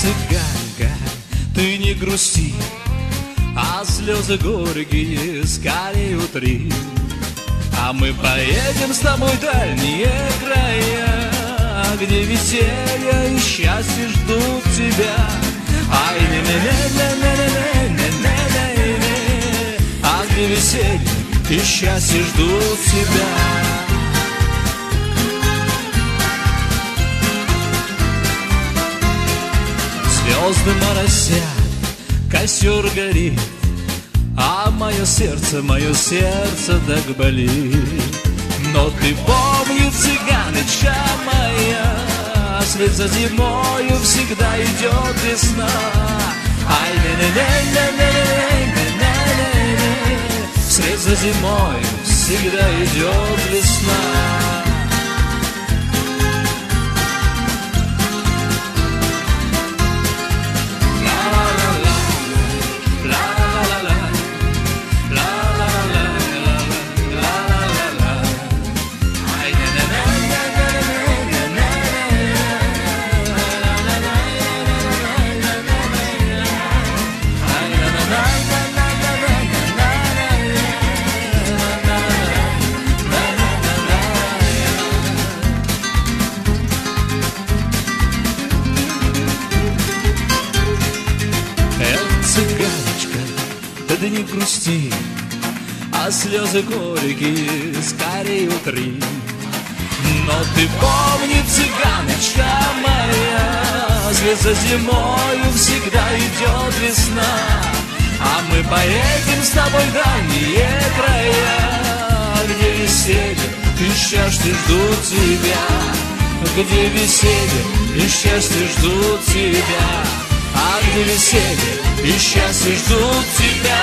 цыганка, ты не грусти, а слезы горькие скорее утри. А мы поедем с тобой дальние края, где веселье и счастье ждут тебя. Ай, не не не не не не не не не не А где веселье и счастье ждут тебя. Звезды моросят, костер горит, А мое сердце, мое сердце так болит. Но ты помни, цыганочка моя, Вслед за зимою всегда идет весна. Ай, не не не не не не не не Вслед за зимой всегда идет весна. Да не грусти, А слезы горькие скорее утри. Но ты помни, цыганочка моя, за зимою всегда идет весна, А мы поедем с тобой в дальние края, Где веселье и счастье ждут тебя, Где веселье и счастье ждут тебя. А где веселье и счастье ждут тебя